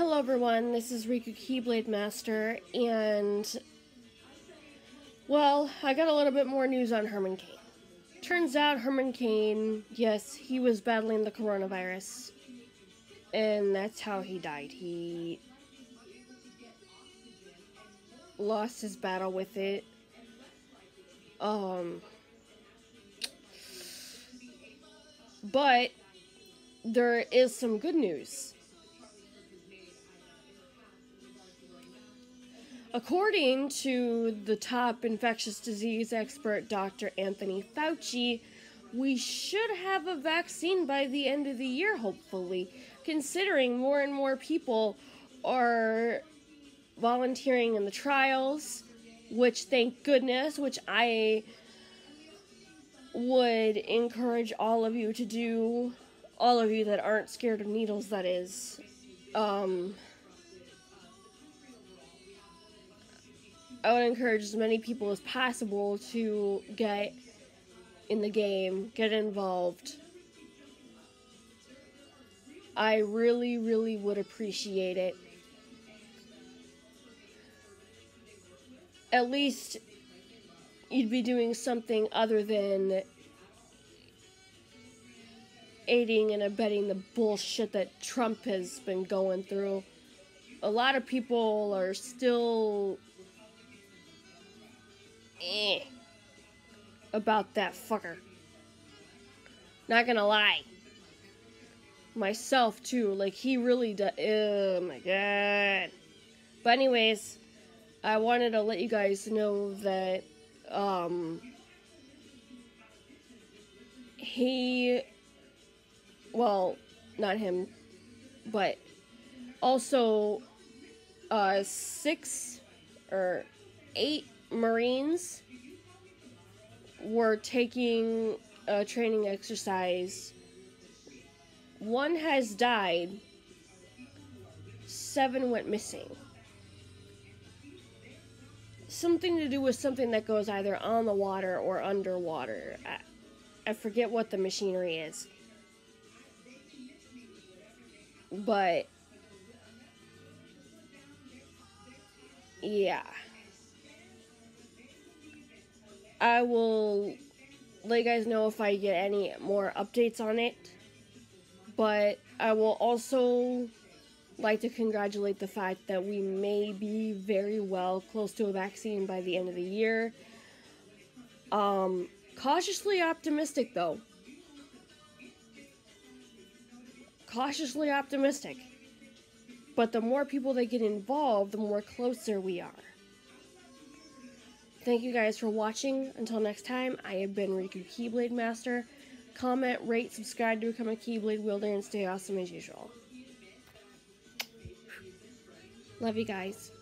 Hello everyone, this is Riku Keyblade Master, and well, I got a little bit more news on Herman Cain. Turns out Herman Cain, yes, he was battling the coronavirus, and that's how he died. He lost his battle with it. Um, but there is some good news. According to the top infectious disease expert, Dr. Anthony Fauci, we should have a vaccine by the end of the year, hopefully, considering more and more people are volunteering in the trials, which thank goodness, which I would encourage all of you to do. All of you that aren't scared of needles, that is. Um, I would encourage as many people as possible to get in the game, get involved. I really, really would appreciate it. At least you'd be doing something other than aiding and abetting the bullshit that Trump has been going through. A lot of people are still eh, about that fucker. Not gonna lie. Myself too, like he really does. Oh my god. But anyways, I wanted to let you guys know that um he well, not him, but also uh six or eight Marines were taking a training exercise. One has died, seven went missing. Something to do with something that goes either on the water or underwater. I, I forget what the machinery is. But, yeah. I will let you guys know if I get any more updates on it. But I will also like to congratulate the fact that we may be very well close to a vaccine by the end of the year. Um, cautiously optimistic though. Cautiously optimistic. But the more people that get involved, the more closer we are. Thank you guys for watching. Until next time, I have been Riku Keyblade Master. Comment, rate, subscribe to become a Keyblade wielder, and stay awesome as usual. Love you guys.